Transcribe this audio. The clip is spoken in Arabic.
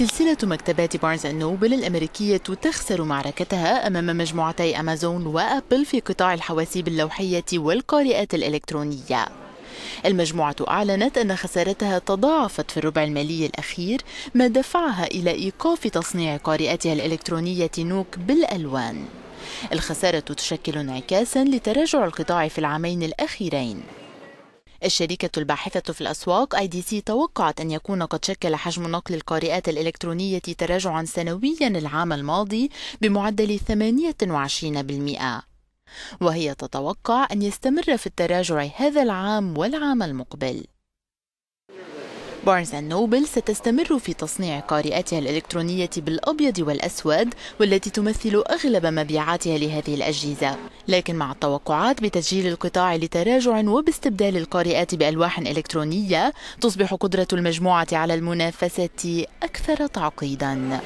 سلسلة مكتبات بارنز نوبل الأمريكية تخسر معركتها أمام مجموعتي أمازون وأبل في قطاع الحواسيب اللوحية والقارئات الإلكترونية. المجموعة أعلنت أن خسارتها تضاعفت في الربع المالي الأخير ما دفعها إلى إيقاف تصنيع قارئاتها الإلكترونية نوك بالألوان. الخسارة تشكل انعكاسا لتراجع القطاع في العامين الأخيرين. الشركة الباحثة في الأسواق IDC توقعت أن يكون قد شكل حجم نقل القارئات الإلكترونية تراجعا سنويا العام الماضي بمعدل 28% وهي تتوقع أن يستمر في التراجع هذا العام والعام المقبل. بارنز نوبل ستستمر في تصنيع قارئاتها الإلكترونية بالأبيض والأسود والتي تمثل أغلب مبيعاتها لهذه الأجهزة. لكن مع التوقعات بتسجيل القطاع لتراجع وباستبدال القارئات بألواح إلكترونية تصبح قدرة المجموعة على المنافسة أكثر تعقيداً.